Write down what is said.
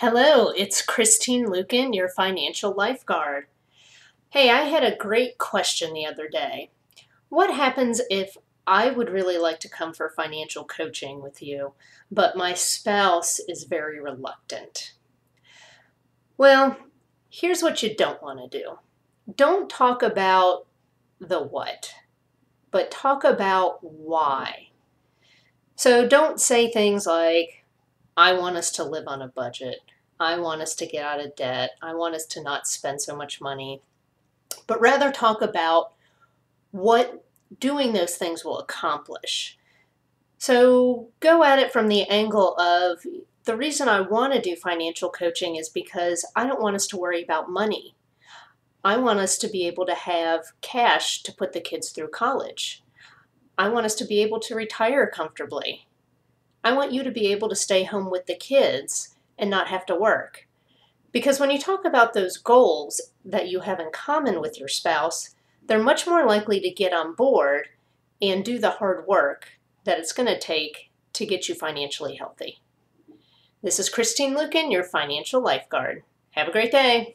Hello, it's Christine Luken, your financial lifeguard. Hey, I had a great question the other day. What happens if I would really like to come for financial coaching with you, but my spouse is very reluctant? Well, here's what you don't want to do don't talk about the what, but talk about why. So don't say things like, I want us to live on a budget. I want us to get out of debt. I want us to not spend so much money. But rather talk about what doing those things will accomplish. So go at it from the angle of the reason I want to do financial coaching is because I don't want us to worry about money. I want us to be able to have cash to put the kids through college. I want us to be able to retire comfortably. I want you to be able to stay home with the kids and not have to work. Because when you talk about those goals that you have in common with your spouse, they're much more likely to get on board and do the hard work that it's going to take to get you financially healthy. This is Christine Luken, your financial lifeguard. Have a great day.